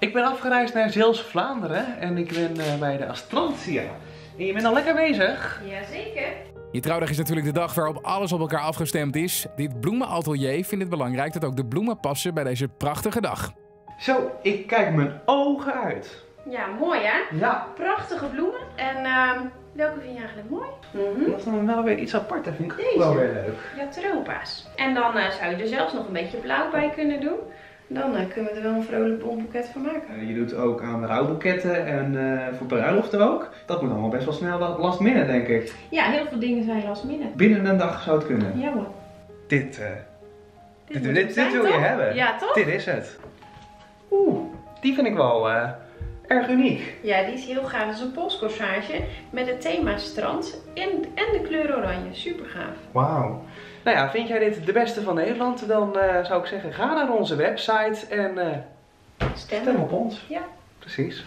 Ik ben afgereisd naar Zeeuws-Vlaanderen en ik ben eh, bij de Astrantia. En je bent al lekker bezig. Jazeker. Je trouwdag is natuurlijk de dag waarop alles op elkaar afgestemd is. Dit bloemenatelier vindt het belangrijk dat ook de bloemen passen bij deze prachtige dag. Zo, ik kijk mijn ogen uit. Ja, mooi hè? Ja. Prachtige bloemen. En ehm, welke vind je eigenlijk mooi? Mhm. Dat is dan wel weer iets apart, dat vind ik Deze. wel weer leuk. Ja, tropa's. En dan eh, zou je er zelfs nog een beetje blauw bij kunnen doen. Dan eh, kunnen we er wel een vrolijk bomboeket van maken. Eh, je doet ook aan rouwboeketten en eh, voor bruiloften ook. Dat moet allemaal best wel snel last minute, denk ik. Ja, heel veel dingen zijn last minute. Binnen een dag zou het kunnen. Ja hoor. Dit, eh, dit, dit, dit wil je hebben. Ja, toch? Dit is het. Oeh, die vind ik wel erg uniek. Ja, die is heel gaaf. Het is een polscorsage met het thema strand en, en de kleur oranje. Super gaaf. Wauw. Nou ja, vind jij dit de beste van Nederland? Dan eh, zou ik zeggen, ga naar onze website en eh, Stem. stem op ons. Ja. Precies.